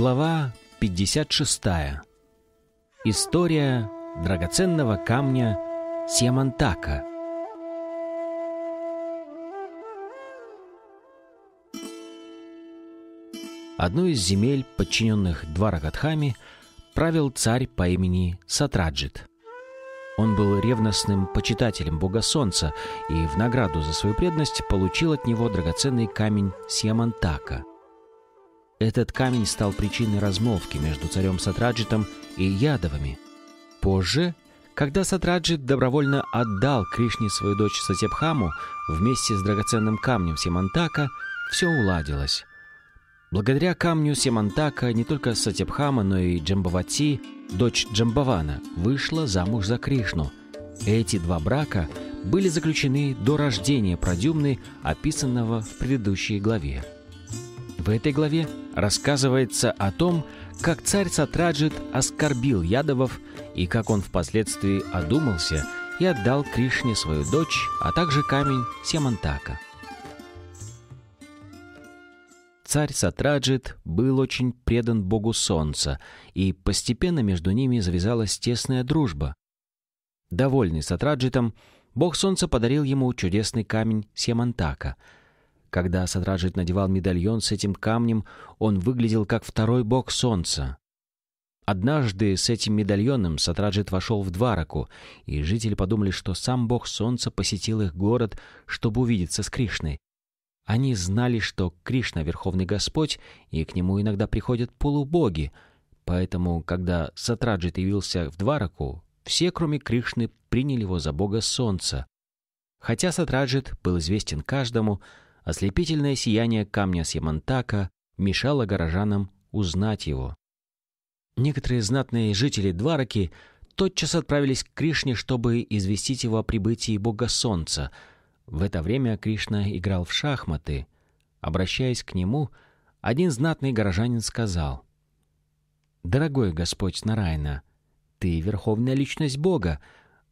Глава 56. История драгоценного камня Сиамантака. Одну из земель, подчиненных Дварагатхами, правил царь по имени Сатраджит. Он был ревностным почитателем бога солнца и в награду за свою преданность получил от него драгоценный камень Сиамантака. Этот камень стал причиной размолвки между царем Сатраджитом и Ядовыми. Позже, когда Сатраджит добровольно отдал Кришне свою дочь Сатепхаму вместе с драгоценным камнем Симантака, все уладилось. Благодаря камню Семантака не только Сатябхама, но и Джамбавати, дочь Джамбавана, вышла замуж за Кришну. Эти два брака были заключены до рождения Прадюмны, описанного в предыдущей главе. В этой главе рассказывается о том, как царь Сатраджит оскорбил Ядовов и как он впоследствии одумался и отдал Кришне свою дочь, а также камень Семантака. Царь Сатраджит был очень предан богу солнца, и постепенно между ними завязалась тесная дружба. Довольный Сатраджитом, бог солнца подарил ему чудесный камень Семантака. Когда Сатраджит надевал медальон с этим камнем, он выглядел как второй бог солнца. Однажды с этим медальоном Сатраджит вошел в Двараку, и жители подумали, что сам бог солнца посетил их город, чтобы увидеться с Кришной. Они знали, что Кришна — Верховный Господь, и к нему иногда приходят полубоги. Поэтому, когда Сатраджит явился в Двараку, все, кроме Кришны, приняли его за бога солнца. Хотя Сатраджит был известен каждому, ослепительное сияние камня Сьямантака мешало горожанам узнать его. Некоторые знатные жители Двараки тотчас отправились к Кришне, чтобы известить его о прибытии бога солнца — в это время Кришна играл в шахматы. Обращаясь к нему, один знатный горожанин сказал, «Дорогой Господь Нарайна, ты верховная личность Бога.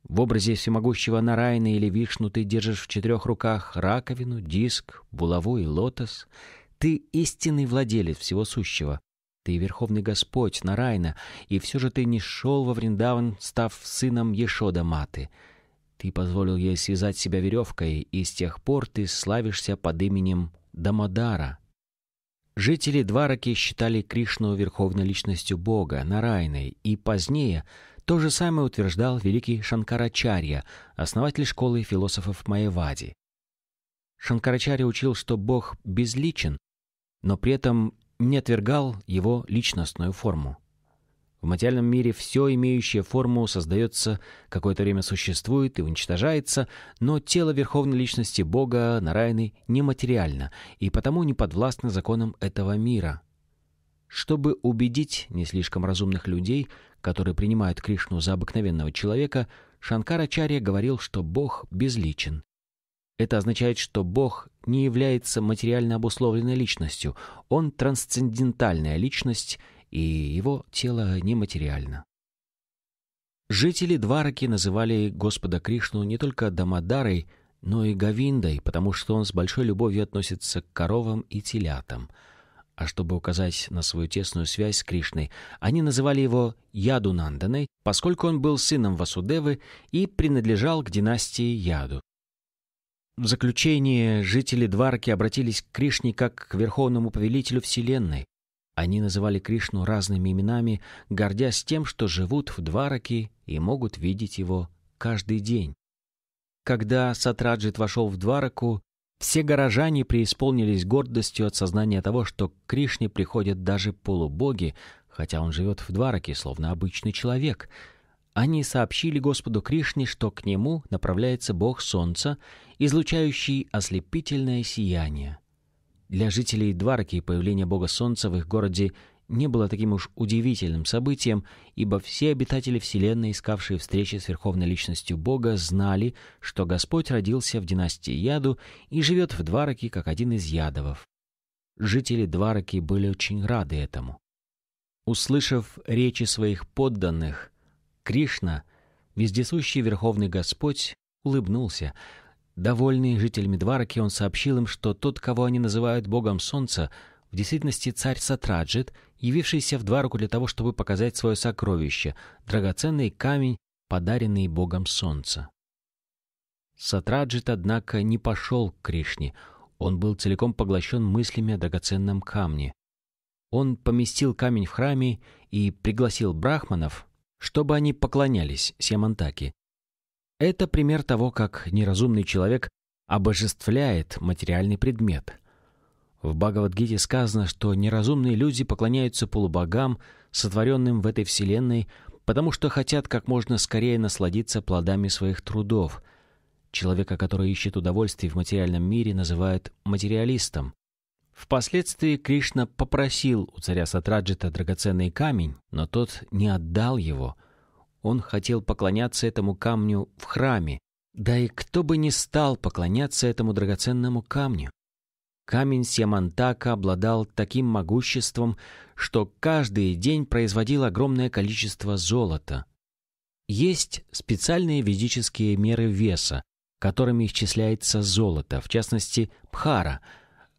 В образе всемогущего Нарайна или Вишну ты держишь в четырех руках раковину, диск, булаву и лотос. Ты истинный владелец всего сущего. Ты верховный Господь Нарайна, и все же ты не шел во Вриндаван, став сыном Ешода Маты». Ты позволил ей связать себя веревкой, и с тех пор ты славишься под именем Дамодара. Жители Двараки считали Кришну верховной личностью Бога, Нарайной, и позднее то же самое утверждал великий Шанкарачарья, основатель школы философов Майявади. Шанкарачарья учил, что Бог безличен, но при этом не отвергал его личностную форму. В материальном мире все, имеющее форму, создается, какое-то время существует и уничтожается, но тело Верховной Личности Бога, Нарайны, нематериально и потому не подвластно законам этого мира. Чтобы убедить не слишком разумных людей, которые принимают Кришну за обыкновенного человека, Шанкарачарья говорил, что Бог безличен. Это означает, что Бог не является материально обусловленной личностью, Он трансцендентальная личность — и его тело нематериально. Жители Двараки называли Господа Кришну не только Дамадарой, но и Гавиндой, потому что он с большой любовью относится к коровам и телятам. А чтобы указать на свою тесную связь с Кришной, они называли его Ядунанданой, поскольку он был сыном Васудевы и принадлежал к династии Яду. В заключение жители Дварки обратились к Кришне как к верховному повелителю Вселенной, они называли Кришну разными именами, гордясь тем, что живут в Двараке и могут видеть его каждый день. Когда Сатраджит вошел в Двараку, все горожане преисполнились гордостью от сознания того, что к Кришне приходят даже полубоги, хотя он живет в Двараке, словно обычный человек. Они сообщили Господу Кришне, что к нему направляется Бог Солнца, излучающий ослепительное сияние. Для жителей Дварки появление бога солнца в их городе не было таким уж удивительным событием, ибо все обитатели Вселенной, искавшие встречи с Верховной Личностью Бога, знали, что Господь родился в династии Яду и живет в Двараке как один из Ядовов. Жители Двараки были очень рады этому. Услышав речи своих подданных, Кришна, вездесущий Верховный Господь, улыбнулся — Довольный жителями Двараки, он сообщил им, что тот, кого они называют богом солнца, в действительности царь Сатраджит, явившийся в Двараку для того, чтобы показать свое сокровище — драгоценный камень, подаренный богом солнца. Сатраджит, однако, не пошел к Кришне. Он был целиком поглощен мыслями о драгоценном камне. Он поместил камень в храме и пригласил брахманов, чтобы они поклонялись Сиамантаке. Это пример того, как неразумный человек обожествляет материальный предмет. В Бхагавадгите сказано, что неразумные люди поклоняются полубогам, сотворенным в этой вселенной, потому что хотят как можно скорее насладиться плодами своих трудов. Человека, который ищет удовольствие в материальном мире, называют материалистом. Впоследствии Кришна попросил у царя Сатраджита драгоценный камень, но тот не отдал его. Он хотел поклоняться этому камню в храме, да и кто бы не стал поклоняться этому драгоценному камню. Камень Сьямантака обладал таким могуществом, что каждый день производил огромное количество золота. Есть специальные ведические меры веса, которыми исчисляется золото, в частности, пхара.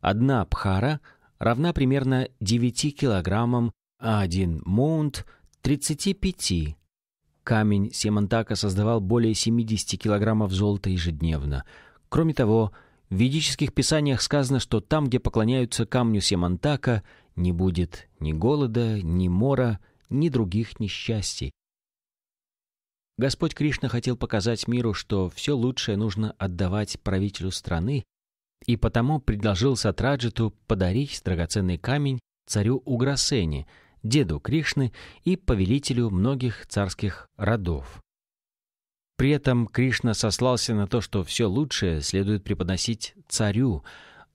Одна пхара равна примерно 9 килограммам, а один мунт — 35. Камень Семантака создавал более 70 килограммов золота ежедневно. Кроме того, в ведических писаниях сказано, что там, где поклоняются камню Семантака, не будет ни голода, ни мора, ни других несчастий. Господь Кришна хотел показать миру, что все лучшее нужно отдавать правителю страны, и потому предложил Сатраджиту подарить драгоценный камень царю Уграсене, деду Кришны и повелителю многих царских родов. При этом Кришна сослался на то, что все лучшее следует преподносить царю,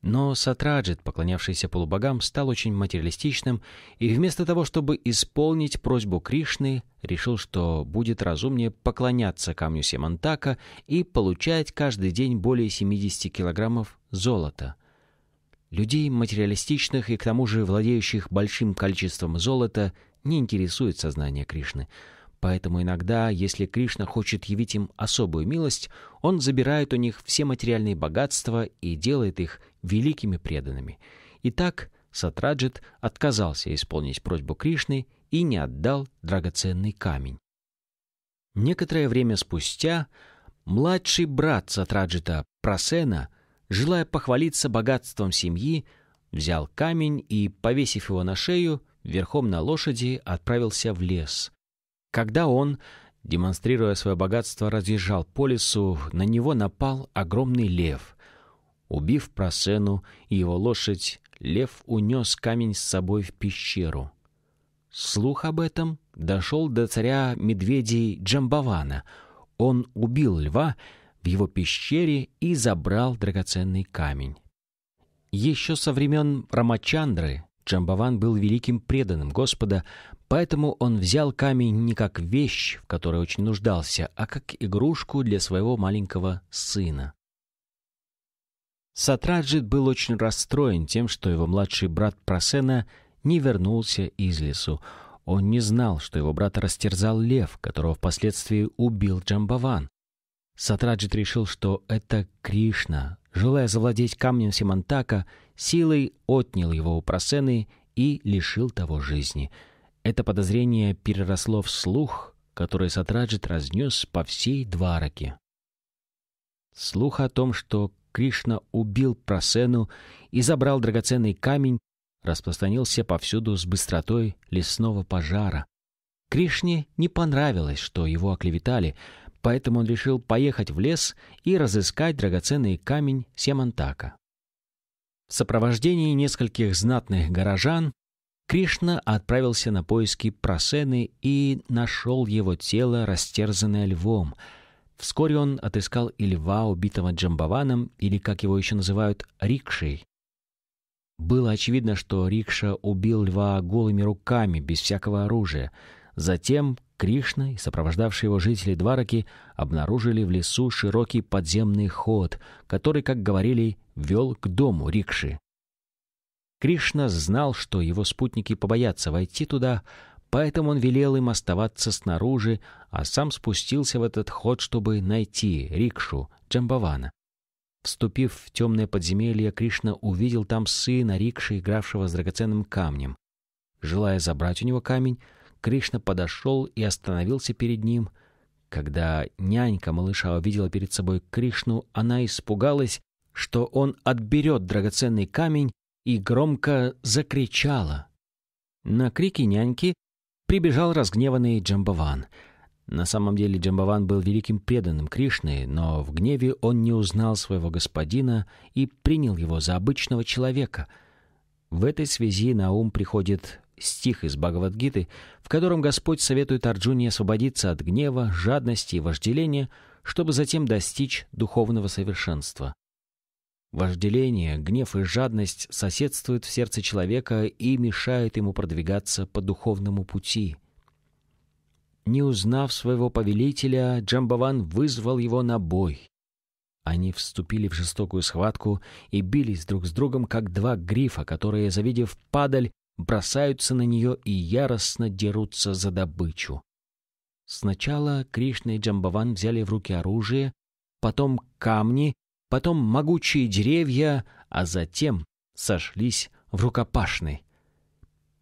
но Сатраджит, поклонявшийся полубогам, стал очень материалистичным и вместо того, чтобы исполнить просьбу Кришны, решил, что будет разумнее поклоняться камню Семантака и получать каждый день более 70 килограммов золота. Людей материалистичных и к тому же владеющих большим количеством золота не интересует сознание Кришны — Поэтому иногда, если Кришна хочет явить им особую милость, он забирает у них все материальные богатства и делает их великими преданными. Итак, Сатраджит отказался исполнить просьбу Кришны и не отдал драгоценный камень. Некоторое время спустя младший брат Сатраджита Прасена, желая похвалиться богатством семьи, взял камень и, повесив его на шею, верхом на лошади отправился в лес, когда он, демонстрируя свое богатство, разъезжал по лесу, на него напал огромный лев. Убив Просену и его лошадь, лев унес камень с собой в пещеру. Слух об этом дошел до царя медведей Джамбавана. Он убил льва в его пещере и забрал драгоценный камень. Еще со времен Рамачандры Джамбаван был великим преданным Господа, поэтому он взял камень не как вещь, в которой очень нуждался, а как игрушку для своего маленького сына. Сатраджит был очень расстроен тем, что его младший брат Прасена не вернулся из лесу. Он не знал, что его брата растерзал лев, которого впоследствии убил Джамбаван. Сатраджит решил, что это Кришна, желая завладеть камнем Симантака, силой отнял его у Просены и лишил того жизни. Это подозрение переросло в слух, который Сатраджит разнес по всей Двараке. Слух о том, что Кришна убил Просену и забрал драгоценный камень, распространился повсюду с быстротой лесного пожара. Кришне не понравилось, что его оклеветали — поэтому он решил поехать в лес и разыскать драгоценный камень Семантака. В сопровождении нескольких знатных горожан Кришна отправился на поиски Прасены и нашел его тело, растерзанное львом. Вскоре он отыскал и льва, убитого Джамбаваном, или, как его еще называют, Рикшей. Было очевидно, что Рикша убил льва голыми руками, без всякого оружия. Затем Кришна и сопровождавшие его жители Двараки обнаружили в лесу широкий подземный ход, который, как говорили, вел к дому Рикши. Кришна знал, что его спутники побоятся войти туда, поэтому он велел им оставаться снаружи, а сам спустился в этот ход, чтобы найти Рикшу Джамбавана. Вступив в темное подземелье, Кришна увидел там сына Рикши, игравшего с драгоценным камнем. Желая забрать у него камень, Кришна подошел и остановился перед ним. Когда нянька малыша увидела перед собой Кришну, она испугалась, что он отберет драгоценный камень и громко закричала. На крики няньки прибежал разгневанный Джамбаван. На самом деле Джамбаван был великим преданным Кришны, но в гневе он не узнал своего господина и принял его за обычного человека. В этой связи на ум приходит стих из Бхагавадгиты, в котором Господь советует Арджуне освободиться от гнева, жадности и вожделения, чтобы затем достичь духовного совершенства. Вожделение, гнев и жадность соседствуют в сердце человека и мешают ему продвигаться по духовному пути. Не узнав своего повелителя, Джамбаван вызвал его на бой. Они вступили в жестокую схватку и бились друг с другом, как два грифа, которые, завидев падаль, бросаются на нее и яростно дерутся за добычу. Сначала Кришна и Джамбаван взяли в руки оружие, потом камни потом могучие деревья, а затем сошлись в рукопашный.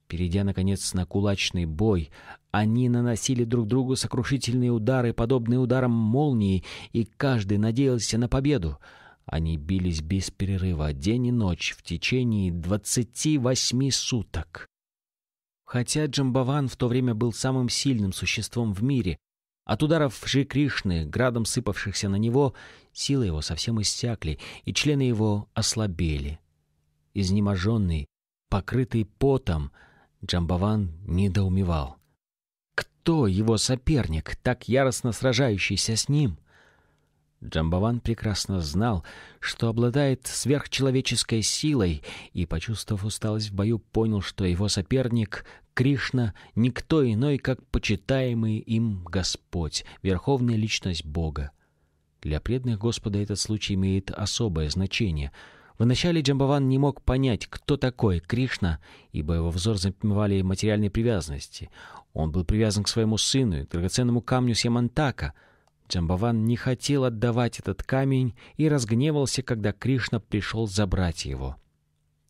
Перейдя, наконец, на кулачный бой, они наносили друг другу сокрушительные удары, подобные ударам молнии, и каждый надеялся на победу. Они бились без перерыва день и ночь в течение двадцати восьми суток. Хотя Джамбаван в то время был самым сильным существом в мире, от ударов Шри Кришны, градом сыпавшихся на него, силы его совсем иссякли, и члены его ослабели. Изнеможенный, покрытый потом, Джамбаван недоумевал. Кто его соперник, так яростно сражающийся с ним? Джамбаван прекрасно знал, что обладает сверхчеловеческой силой, и, почувствовав усталость в бою, понял, что его соперник Кришна — никто иной, как почитаемый им Господь, верховная личность Бога. Для преданных Господа этот случай имеет особое значение. Вначале Джамбаван не мог понять, кто такой Кришна, ибо его взор затмевали материальные привязанности. Он был привязан к своему сыну и драгоценному камню Сьямантака — Джамбаван не хотел отдавать этот камень и разгневался, когда Кришна пришел забрать его.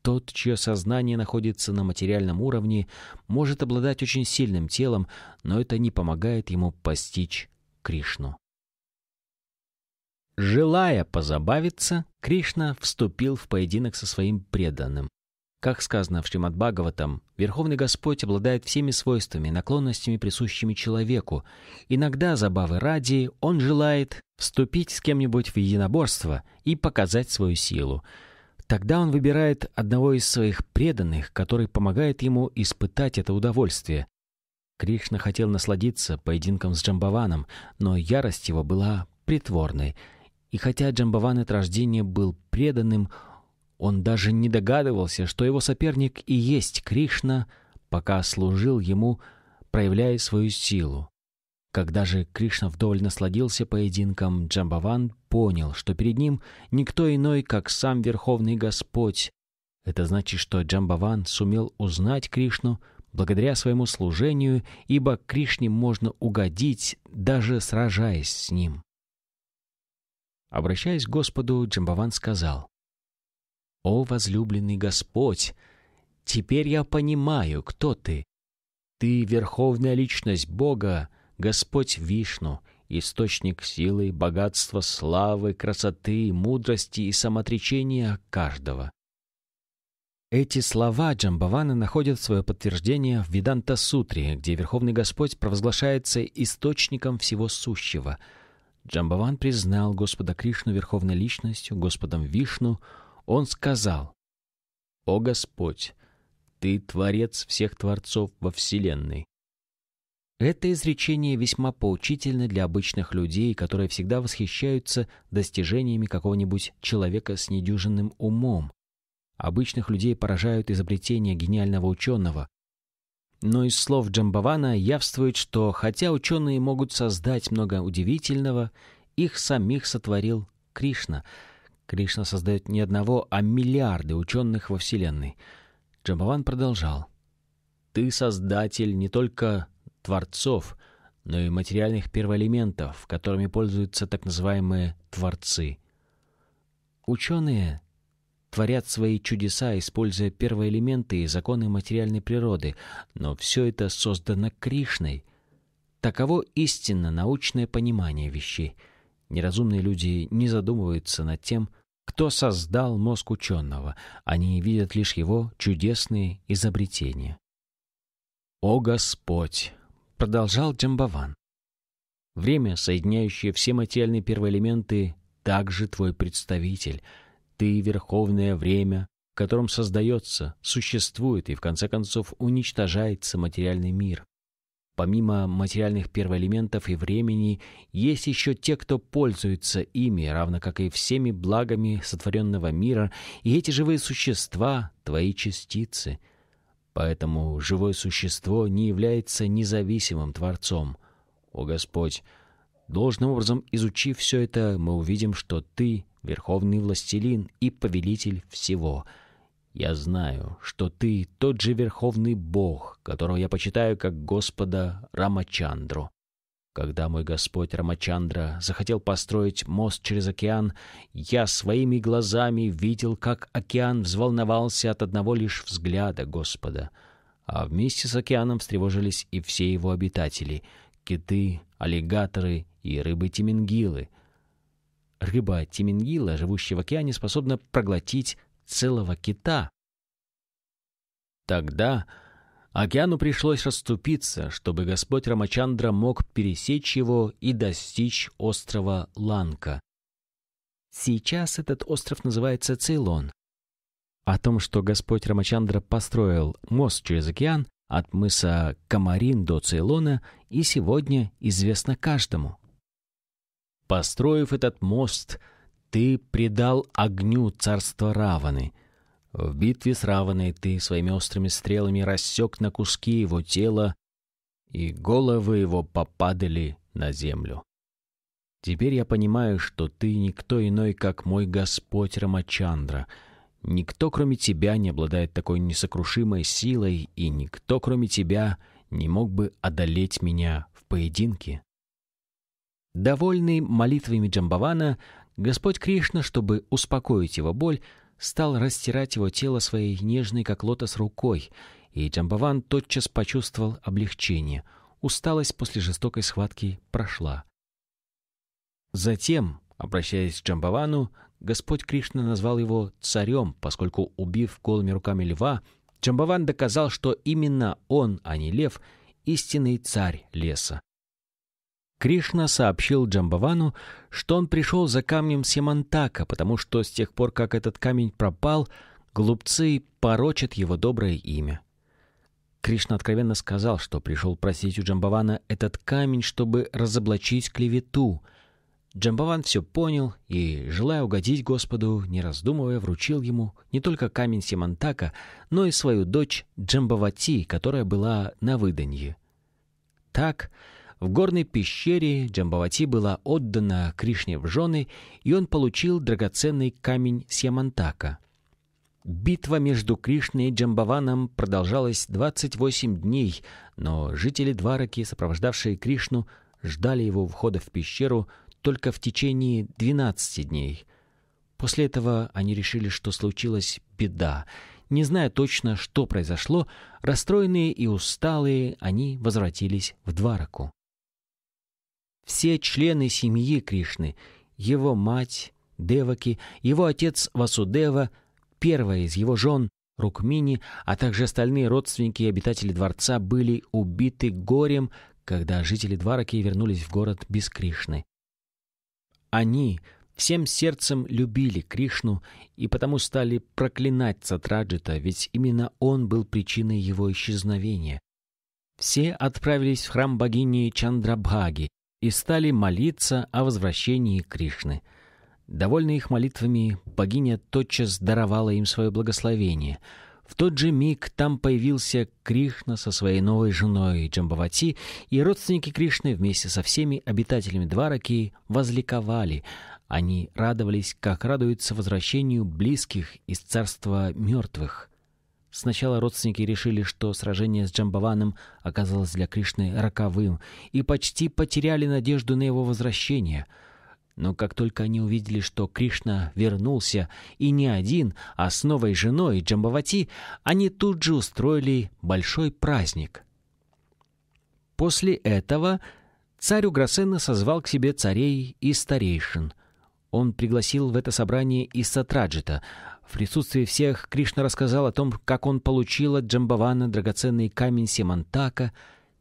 Тот, чье сознание находится на материальном уровне, может обладать очень сильным телом, но это не помогает ему постичь Кришну. Желая позабавиться, Кришна вступил в поединок со своим преданным. Как сказано в Шримад Бхагаватам, Верховный Господь обладает всеми свойствами наклонностями, присущими человеку. Иногда, забавы ради, Он желает вступить с кем-нибудь в единоборство и показать свою силу. Тогда он выбирает одного из своих преданных, который помогает ему испытать это удовольствие. Кришна хотел насладиться поединком с Джамбаваном, но ярость его была притворной. И хотя Джамбаван от рождения был преданным, он даже не догадывался, что его соперник и есть Кришна, пока служил ему, проявляя свою силу. Когда же Кришна вдоволь насладился поединком, Джамбаван понял, что перед ним никто иной, как сам Верховный Господь. Это значит, что Джамбаван сумел узнать Кришну благодаря своему служению, ибо Кришне можно угодить, даже сражаясь с ним. Обращаясь к Господу, Джамбаван сказал, «О, возлюбленный Господь, теперь я понимаю, кто Ты. Ты — верховная личность Бога, Господь Вишну, источник силы, богатства, славы, красоты, мудрости и самоотречения каждого». Эти слова Джамбавана находят свое подтверждение в Виданта-сутре, где Верховный Господь провозглашается источником всего сущего. Джамбаван признал Господа Кришну Верховной Личностью, Господом Вишну — он сказал, «О Господь, Ты Творец всех Творцов во Вселенной». Это изречение весьма поучительно для обычных людей, которые всегда восхищаются достижениями какого-нибудь человека с недюжинным умом. Обычных людей поражают изобретения гениального ученого. Но из слов Джамбавана явствует, что хотя ученые могут создать много удивительного, их самих сотворил Кришна — Кришна создает не одного, а миллиарды ученых во Вселенной. Джамбаван продолжал. «Ты создатель не только творцов, но и материальных первоэлементов, которыми пользуются так называемые творцы. Ученые творят свои чудеса, используя первоэлементы и законы материальной природы, но все это создано Кришной. Таково истинно научное понимание вещей. Неразумные люди не задумываются над тем, кто создал мозг ученого, они видят лишь его чудесные изобретения. «О Господь!» — продолжал Джамбаван. «Время, соединяющее все материальные первоэлементы, также твой представитель. Ты — верховное время, в котором создается, существует и, в конце концов, уничтожается материальный мир. Помимо материальных первоэлементов и времени, есть еще те, кто пользуется ими, равно как и всеми благами сотворенного мира, и эти живые существа — твои частицы. Поэтому живое существо не является независимым Творцом. О Господь! Должным образом изучив все это, мы увидим, что Ты — Верховный Властелин и Повелитель всего — я знаю, что ты тот же Верховный Бог, которого я почитаю как Господа Рамачандру. Когда мой Господь Рамачандра захотел построить мост через океан, я своими глазами видел, как океан взволновался от одного лишь взгляда Господа. А вместе с океаном встревожились и все его обитатели — киты, аллигаторы и рыбы-тимингилы. Рыба тимингила, живущая в океане, способна проглотить целого кита. Тогда океану пришлось расступиться, чтобы Господь Рамачандра мог пересечь его и достичь острова Ланка. Сейчас этот остров называется Цейлон. О том, что Господь Рамачандра построил мост через океан от мыса Камарин до Цейлона, и сегодня известно каждому. Построив этот мост, ты предал огню царство Раваны. В битве с Раваной ты своими острыми стрелами рассек на куски его тело, и головы его попадали на землю. Теперь я понимаю, что ты никто иной, как мой Господь Рамачандра. Никто, кроме тебя, не обладает такой несокрушимой силой, и никто, кроме тебя, не мог бы одолеть меня в поединке. Довольный молитвами Джамбавана, Господь Кришна, чтобы успокоить его боль, стал растирать его тело своей нежной, как лотос, рукой, и Джамбаван тотчас почувствовал облегчение. Усталость после жестокой схватки прошла. Затем, обращаясь к Джамбавану, Господь Кришна назвал его царем, поскольку, убив голыми руками льва, Джамбаван доказал, что именно он, а не лев, истинный царь леса. Кришна сообщил Джамбавану, что он пришел за камнем Семантака, потому что с тех пор, как этот камень пропал, глупцы порочат его доброе имя. Кришна откровенно сказал, что пришел просить у Джамбавана этот камень, чтобы разоблачить клевету. Джамбаван все понял и, желая угодить Господу, не раздумывая, вручил ему не только камень Семантака, но и свою дочь Джамбавати, которая была на выданье. Так в горной пещере Джамбавати была отдана Кришне в жены, и он получил драгоценный камень Сьямантака. Битва между Кришной и Джамбаваном продолжалась 28 дней, но жители Двараки, сопровождавшие Кришну, ждали его входа в пещеру только в течение 12 дней. После этого они решили, что случилась беда. Не зная точно, что произошло, расстроенные и усталые, они возвратились в Двараку. Все члены семьи Кришны, его мать Деваки, его отец Васудева, первая из его жен Рукмини, а также остальные родственники и обитатели дворца были убиты горем, когда жители Двараки вернулись в город без Кришны. Они всем сердцем любили Кришну и потому стали проклинать Сатраджита, ведь именно он был причиной его исчезновения. Все отправились в храм богини Чандрабхаги, и стали молиться о возвращении Кришны. Довольная их молитвами, богиня тотчас даровала им свое благословение. В тот же миг там появился Кришна со своей новой женой Джамбавати, и родственники Кришны вместе со всеми обитателями Двараки возликовали. Они радовались, как радуются возвращению близких из царства мертвых. Сначала родственники решили, что сражение с Джамбаваном оказалось для Кришны роковым, и почти потеряли надежду на его возвращение. Но как только они увидели, что Кришна вернулся и не один, а с новой женой Джамбавати, они тут же устроили большой праздник. После этого царь Уграсена созвал к себе царей и старейшин. Он пригласил в это собрание и Сатраджита. В присутствии всех Кришна рассказал о том, как он получил от Джамбавана драгоценный камень Семантака.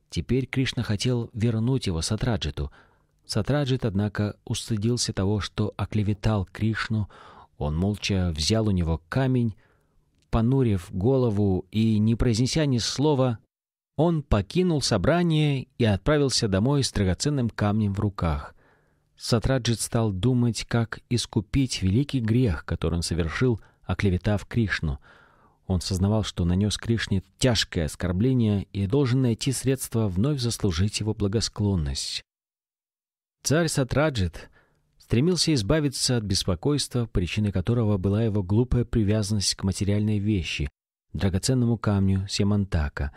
Теперь Кришна хотел вернуть его Сатраджиту — Сатраджит, однако, устыдился того, что оклеветал Кришну. Он молча взял у него камень, понурив голову и, не произнеся ни слова, он покинул собрание и отправился домой с драгоценным камнем в руках. Сатраджит стал думать, как искупить великий грех, который он совершил, оклеветав Кришну. Он сознавал, что нанес Кришне тяжкое оскорбление и должен найти средства вновь заслужить его благосклонность. Царь Сатраджит стремился избавиться от беспокойства, причиной которого была его глупая привязанность к материальной вещи, драгоценному камню Семантака.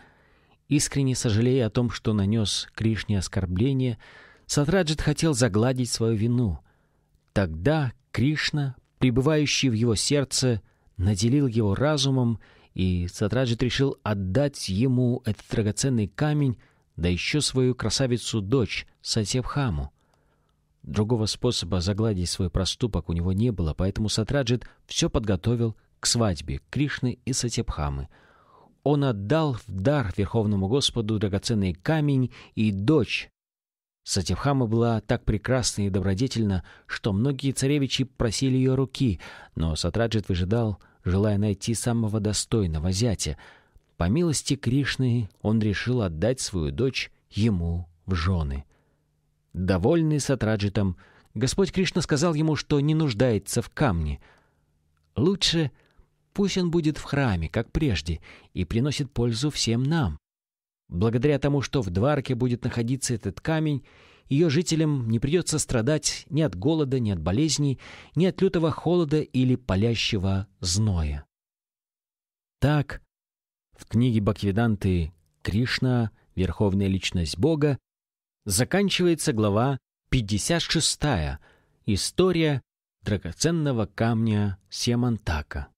Искренне сожалея о том, что нанес Кришне оскорбление, Сатраджит хотел загладить свою вину. Тогда Кришна, пребывающий в его сердце, наделил его разумом, и Сатраджит решил отдать ему этот драгоценный камень, да еще свою красавицу-дочь Сатьябхаму. Другого способа загладить свой проступок у него не было, поэтому Сатраджит все подготовил к свадьбе Кришны и Сатябхамы. Он отдал в дар Верховному Господу драгоценный камень и дочь. Сатябхама была так прекрасна и добродетельна, что многие царевичи просили ее руки, но Сатраджит выжидал, желая найти самого достойного зятя. По милости Кришны он решил отдать свою дочь ему в жены. Довольный Сатраджитом, Господь Кришна сказал ему, что не нуждается в камне. Лучше пусть он будет в храме, как прежде, и приносит пользу всем нам. Благодаря тому, что в Дварке будет находиться этот камень, ее жителям не придется страдать ни от голода, ни от болезней, ни от лютого холода или палящего зноя. Так, в книге Бхактивиданты Кришна, Верховная Личность Бога, заканчивается глава 56. История драгоценного камня Семантака.